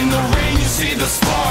in the rain, you see the spark.